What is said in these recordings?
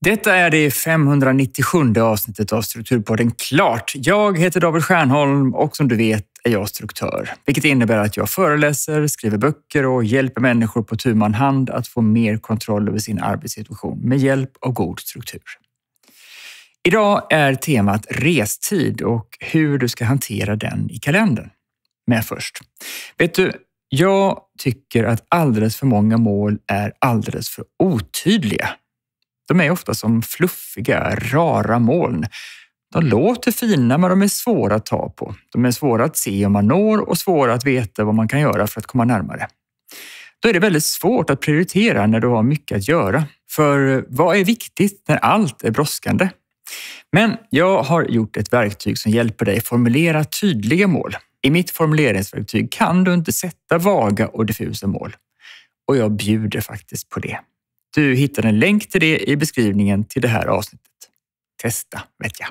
Detta är det 597 avsnittet av Strukturpodden Klart. Jag heter David Stjernholm och som du vet är jag struktör, vilket innebär att jag föreläser, skriver böcker och hjälper människor på tu man hand att få mer kontroll över sin arbetssituation med hjälp av god struktur. Idag är temat restid och hur du ska hantera den i kalendern. Men först, vet du, jag tycker att alldeles för många mål är alldeles för otydliga de är ofta som fluffiga, rara moln. De låter fina, men de är svåra att ta på. De är svåra att se om man når och svåra att veta vad man kan göra för att komma närmare. Då är det väldigt svårt att prioritera när du har mycket att göra. För vad är viktigt när allt är brådskande? Men jag har gjort ett verktyg som hjälper dig formulera tydliga mål. I mitt formuleringsverktyg kan du inte sätta vaga och diffusa mål. Och jag bjuder faktiskt på det. Du hittar en länk till det i beskrivningen till det här avsnittet. Testa, vet jag.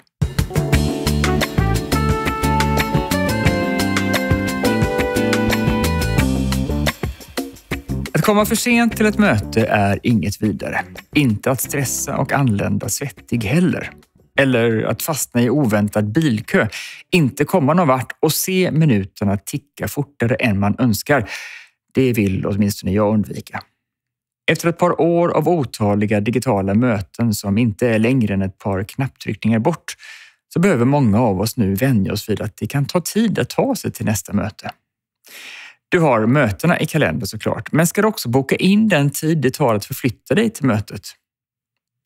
Att komma för sent till ett möte är inget vidare. Inte att stressa och anlända svettig heller. Eller att fastna i oväntad bilkö, inte komma någon vart och se minuterna ticka fortare än man önskar. Det vill åtminstone jag undvika. Efter ett par år av otaliga digitala möten som inte är längre än ett par knapptryckningar bort så behöver många av oss nu vänja oss vid att det kan ta tid att ta sig till nästa möte. Du har mötena i kalendern såklart, men ska du också boka in den tid det tar att förflytta dig till mötet?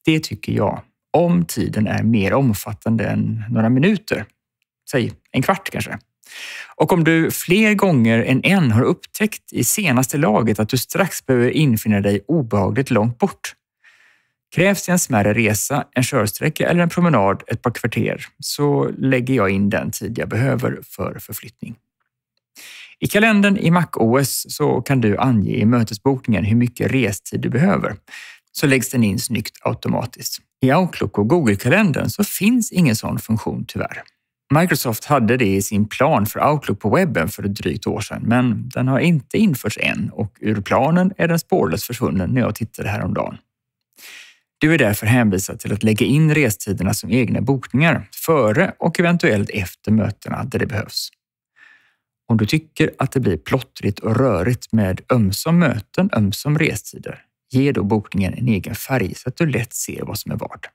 Det tycker jag, om tiden är mer omfattande än några minuter. Säg en kvart kanske. Och om du fler gånger än en har upptäckt i senaste laget att du strax behöver infinna dig obehagligt långt bort. Krävs det en smärre resa, en körsträcka eller en promenad ett par kvarter så lägger jag in den tid jag behöver för förflyttning. I kalendern i MacOS så kan du ange i mötesbokningen hur mycket restid du behöver så läggs den in snyggt automatiskt. I Outlook och Google-kalendern så finns ingen sån funktion tyvärr. Microsoft hade det i sin plan för Outlook på webben för ett drygt år sedan, men den har inte införts än och ur planen är den spårlöst försvunnen när jag tittade häromdagen. Du är därför hänvisad till att lägga in restiderna som egna bokningar före och eventuellt efter mötena där det behövs. Om du tycker att det blir plottrigt och rörigt med ömsom möten, ömsom restider, ge då bokningen en egen färg så att du lätt ser vad som är vad.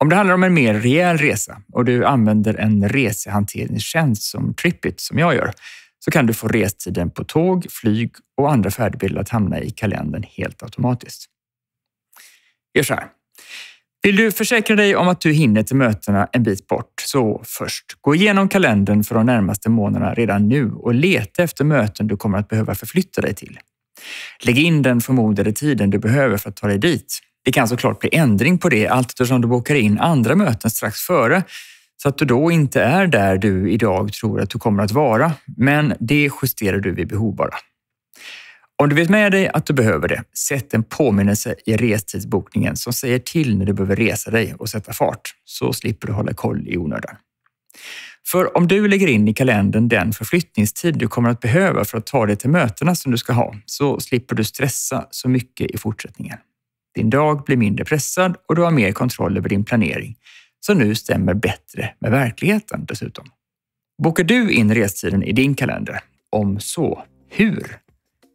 Om det handlar om en mer rejäl resa och du använder en resehanteringstjänst som Tripit som jag gör, så kan du få restiden på tåg, flyg och andra färdbilder att hamna i kalendern helt automatiskt. Gör så här. Vill du försäkra dig om att du hinner till mötena en bit bort, så först gå igenom kalendern för de närmaste månaderna redan nu och leta efter möten du kommer att behöva förflytta dig till. Lägg in den förmodade tiden du behöver för att ta dig dit det kan såklart bli ändring på det allt eftersom du bokar in andra möten strax före så att du då inte är där du idag tror att du kommer att vara. Men det justerar du vid behov bara. Om du vet med dig att du behöver det, sätt en påminnelse i restidsbokningen som säger till när du behöver resa dig och sätta fart, så slipper du hålla koll i onödan. För om du lägger in i kalendern den förflyttningstid du kommer att behöva för att ta dig till mötena som du ska ha, så slipper du stressa så mycket i fortsättningen. Din dag blir mindre pressad och du har mer kontroll över din planering som nu stämmer bättre med verkligheten dessutom. Bokar du in restiden i din kalender? Om så, hur?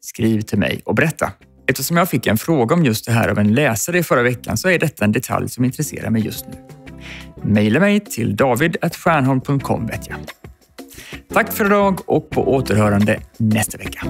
Skriv till mig och berätta. Eftersom jag fick en fråga om just det här av en läsare i förra veckan så är detta en detalj som intresserar mig just nu. Maila mig till david.stjernholm.com vet jag. Tack för idag och på återhörande nästa vecka.